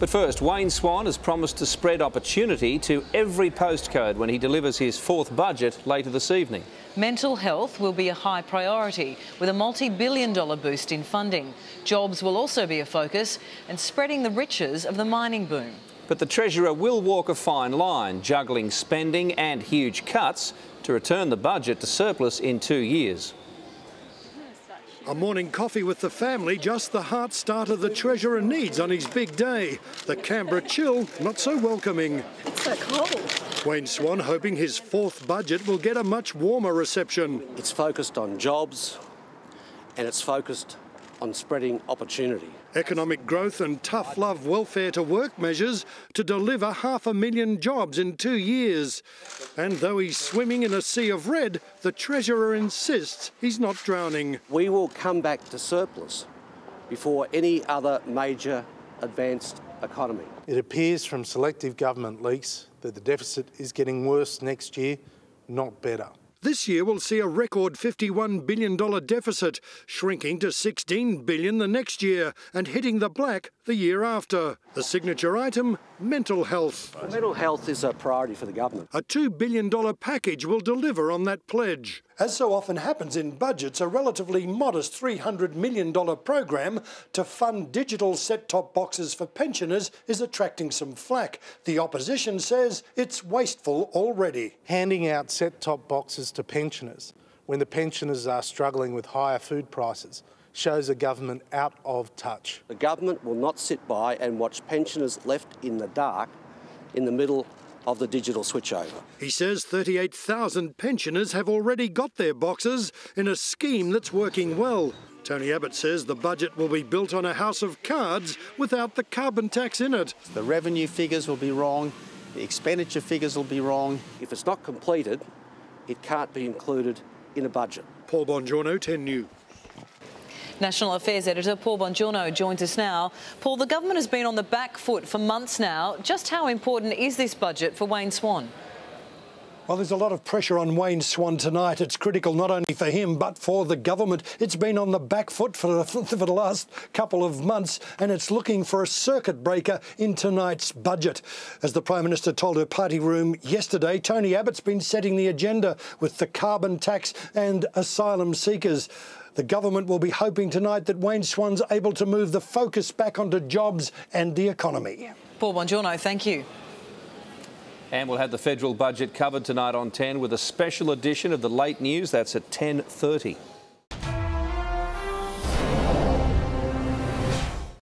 But first, Wayne Swan has promised to spread opportunity to every postcode when he delivers his fourth budget later this evening. Mental health will be a high priority with a multi billion dollar boost in funding. Jobs will also be a focus and spreading the riches of the mining boom. But the Treasurer will walk a fine line, juggling spending and huge cuts to return the budget to surplus in two years. A morning coffee with the family, just the heart starter the Treasurer needs on his big day. The Canberra chill, not so welcoming. It's so cold. Wayne Swan hoping his fourth budget will get a much warmer reception. It's focused on jobs and it's focused on spreading opportunity. Economic growth and tough love welfare to work measures to deliver half a million jobs in two years. And though he's swimming in a sea of red, the Treasurer insists he's not drowning. We will come back to surplus before any other major advanced economy. It appears from selective government leaks that the deficit is getting worse next year, not better. This year will see a record $51 billion deficit, shrinking to 16 billion the next year and hitting the black the year after. The signature item, mental health. Mental health is a priority for the government. A $2 billion package will deliver on that pledge. As so often happens in budgets, a relatively modest $300 million program to fund digital set-top boxes for pensioners is attracting some flack. The opposition says it's wasteful already. Handing out set-top boxes to pensioners when the pensioners are struggling with higher food prices shows a government out of touch. The government will not sit by and watch pensioners left in the dark in the middle of the digital switchover. He says 38,000 pensioners have already got their boxes in a scheme that's working well. Tony Abbott says the budget will be built on a house of cards without the carbon tax in it. The revenue figures will be wrong, the expenditure figures will be wrong. If it's not completed, it can't be included in a budget. Paul Bongiorno, 10 News. National Affairs Editor Paul Bongiorno joins us now. Paul, the government has been on the back foot for months now. Just how important is this budget for Wayne Swan? Well, there's a lot of pressure on Wayne Swan tonight. It's critical not only for him, but for the government. It's been on the back foot for the, for the last couple of months, and it's looking for a circuit breaker in tonight's budget. As the Prime Minister told her party room yesterday, Tony Abbott's been setting the agenda with the carbon tax and asylum seekers. The government will be hoping tonight that Wayne Swan's able to move the focus back onto jobs and the economy. Paul Bongiorno, thank you. And we'll have the federal budget covered tonight on 10 with a special edition of the late news. That's at 10.30.